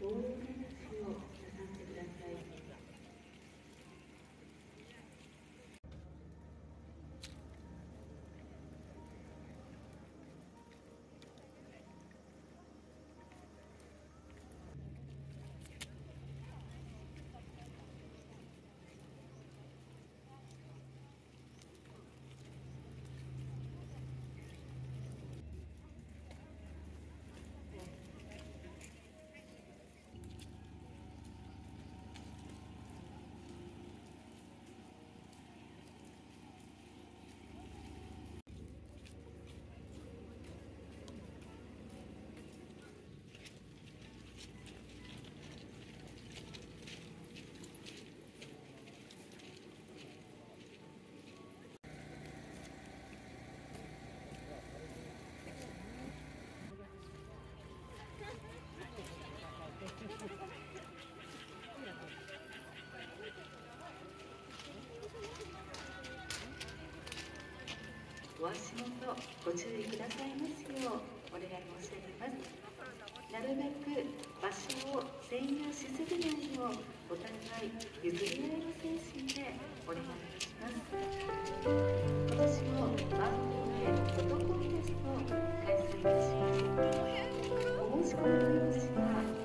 込めお足元ご注意くださいますよう。お願い申し上げます。なるべく場所を占有しすぎないようお互い譲り合いの精神でお願いいたします今年も番組で男イベストを開催いたします。お申し込みの用紙は